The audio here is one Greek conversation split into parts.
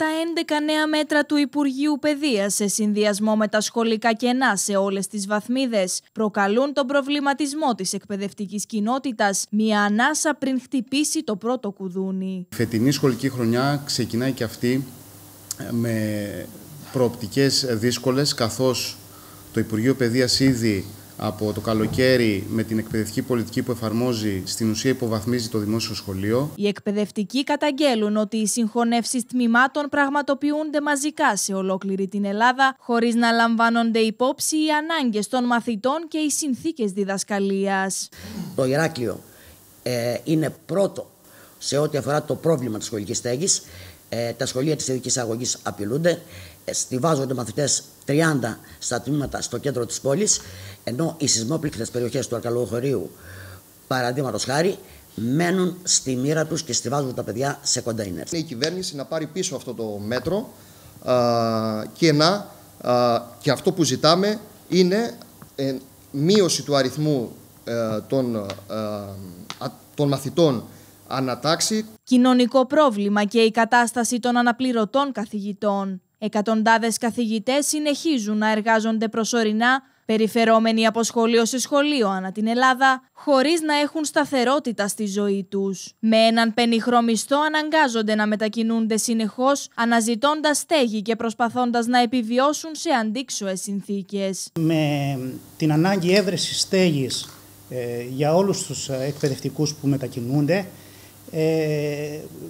Τα 11 νέα μέτρα του Υπουργείου Παιδείας σε συνδυασμό με τα σχολικά κενά σε όλες τις βαθμίδες προκαλούν τον προβληματισμό της εκπαιδευτικής κοινότητας μια ανάσα πριν χτυπήσει το πρώτο κουδούνι. Η φετινή σχολική χρονιά ξεκινάει και αυτή ε, με προοπτικές δύσκολες καθώς το Υπουργείο Παιδείας ήδη από το καλοκαίρι με την εκπαιδευτική πολιτική που εφαρμόζει στην ουσία υποβαθμίζει το δημόσιο σχολείο. Οι εκπαιδευτικοί καταγγέλουν ότι οι συγχωνεύσεις τμήματων πραγματοποιούνται μαζικά σε ολόκληρη την Ελλάδα χωρίς να λαμβάνονται υπόψη οι ανάγκες των μαθητών και οι συνθήκες διδασκαλίας. Το Ηράκλειο ε, είναι πρώτο σε ό,τι αφορά το πρόβλημα της σχολικής στέγης. Ε, τα σχολεία της ειδικής αγωγής απειλούνται. Ε, στηβάζονται μαθητές 30 στα τμήματα στο κέντρο της πόλης ενώ οι σεισμόπληκτες περιοχές του Αρκαλοχωρίου, παραδείγματος χάρη, μένουν στη μοίρα τους και στηβάζουν τα παιδιά σε κοντέινερ. Η κυβέρνηση να πάρει πίσω αυτό το μέτρο α, και να α, και αυτό που ζητάμε είναι ε, μείωση του αριθμού ε, των, των μαθητών ανατάξει. Κοινωνικό πρόβλημα και η κατάσταση των αναπληρωτών καθηγητών. Εκατοντάδες καθηγητές συνεχίζουν να εργάζονται προσωρινά περιφερόμενοι από σχολείο σε σχολείο ανά την Ελλάδα, χωρίς να έχουν σταθερότητα στη ζωή τους. Με έναν πενιχρό μισθό αναγκάζονται να μετακινούνται συνεχώς, αναζητώντας στέγη και προσπαθώντας να επιβιώσουν σε αντίξωες συνθήκες. Με την ανάγκη έβρεσης στέγης ε, για όλους τους ε, εκπαιδευτικούς που μετακινούνται, ε,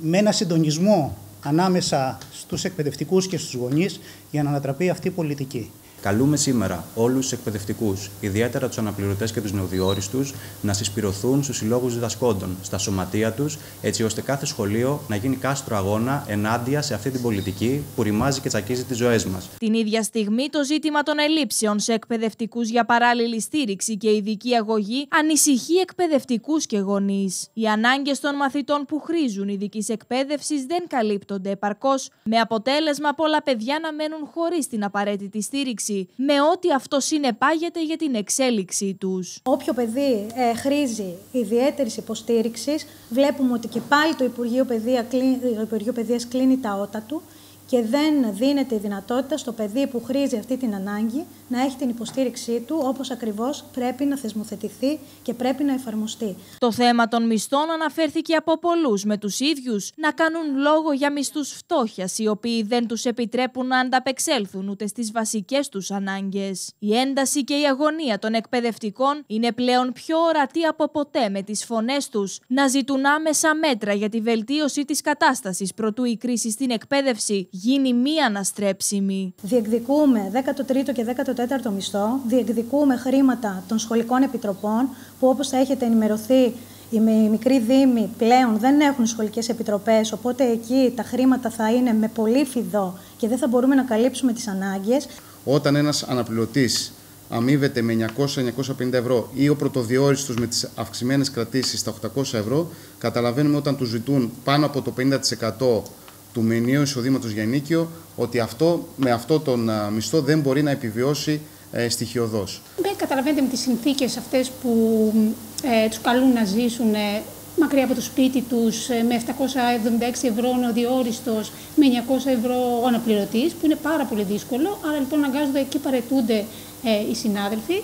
με ένα συντονισμό ανάμεσα στους εκπαιδευτικούς και στους γονείς για να ανατραπεί αυτή η πολιτική. Καλούμε σήμερα όλους τους εκπαιδευτικούς, ιδιαίτερα τους αναπληρωτές και τους νεοδιόριστους, να συσπηρωθούν στους συλλόγους διδασκόντων, στα σωματεία τους, έτσι ώστε κάθε σχολείο να γίνει κάστρο αγώνα ενάντια σε αυτή την πολιτική που ρημάζει και τσακίζει τις ζωές μας. Την ίδια στιγμή, το ζήτημα των ελλείψεων σε εκπαιδευτικούς για παράλληλη στήριξη και ειδική αγωγή ανησυχεί εκπαιδευτικούς και γονείς. Οι ανάγκες των μαθητών που χρήζουν ειδικής εκπαίδευσης δεν καλύπτονται επαρκώς, με αποτέλεσμα πολλά παιδιά να μένουν χωρίς την απαραίτητη στήριξη με ό,τι αυτό συνεπάγεται για την εξέλιξή τους. Όποιο παιδί ε, χρήζει ιδιαίτερης υποστήριξης, βλέπουμε ότι και πάλι το Υπουργείο, Παιδεία, το Υπουργείο Παιδείας κλείνει τα ότα του και δεν δίνεται η δυνατότητα στο παιδί που χρήζει αυτή την ανάγκη να έχει την υποστήριξή του όπως ακριβώς πρέπει να θεσμοθετηθεί και πρέπει να εφαρμοστεί. Το θέμα των μισθών αναφέρθηκε από πολλούς με τους ίδιους να κάνουν λόγο για μισθούς φτώχειας οι οποίοι δεν τους επιτρέπουν να ανταπεξέλθουν ούτε στις βασικές τους ανάγκες. Η ένταση και η αγωνία των εκπαιδευτικών είναι πλέον πιο ορατή από ποτέ με τις φωνές τους να ζητούν άμεσα μέτρα για τη βελτίωση της κατάστασης προτού η κρίση στην εκπαίδευση γίνει μη αναστρέψιμη. Διεκδικούμε 13ο και 14ο μισθό, διεκδικούμε χρήματα των σχολικών επιτροπών, που όπως θα έχετε ενημερωθεί οι μικροί δήμοι πλέον δεν έχουν σχολικές επιτροπές, οπότε εκεί τα χρήματα θα είναι με πολύ φιδό και δεν θα μπορούμε να καλύψουμε τις ανάγκες. Όταν ένας αναπληρωτής αμείβεται με 900-950 ευρώ ή ο πρωτοδιόριστος με τις αυξημένες κρατήσεις στα 800 ευρώ, καταλαβαίνουμε όταν του ζητούν πάνω από το 50% του μηνιαίου εισοδήματος για νίκιο ότι αυτό, με αυτό τον μισθό δεν μπορεί να επιβιώσει ε, στοιχειοδός. Δεν καταλαβαίνετε με τις συνθήκες αυτές που ε, τους καλούν να ζήσουν ε, μακριά από το σπίτι τους ε, με 776 ευρώ ο διόριστος, με 900 ευρώ ο αναπληρωτής, που είναι πάρα πολύ δύσκολο. Άρα λοιπόν αναγκάζονται και παρετούνται οι συνάδελφοι.